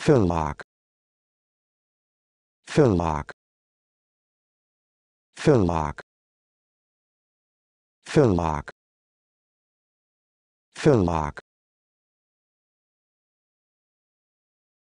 Phillock Phillock Phillock Phillock Phillock